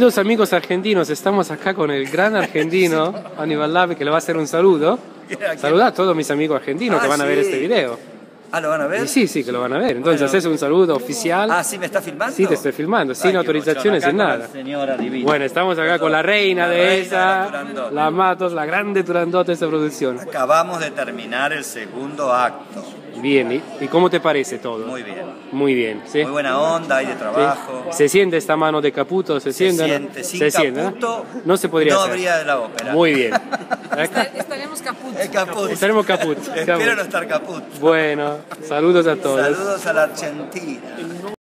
Queridos amigos argentinos, estamos acá con el gran argentino Aníbal Lave que le va a hacer un saludo. Saluda a todos mis amigos argentinos Ah, que van a ver sí. este video. Ah, ¿lo van a ver? Y sí, sí, que lo van a ver. Entonces Bueno. haces un saludo oficial. Ah, ¿sí me está filmando? Sí, te estoy filmando, sin Ay, autorizaciones, sin nada. Señora divina. Bueno, estamos acá con la reina La de reina de esa, la Matos, la grande Turandot de esta producción. Acabamos de terminar el segundo acto. Bien, ¿y, y cómo te parece todo? Muy bien. Muy bien, ¿sí? Muy buena onda, hay de ¿Sí? trabajo. ¿Se siente esta mano de Caputo? ¿Se, Se siente? no? siente. Sin Se siente, ¿no? Caputo No se podría no hacer. habría de la ópera. Muy bien. Caput. Es caput. Estaremos caput. Espero no estar caput. Bueno, saludos a todos. Saludos a la Argentina.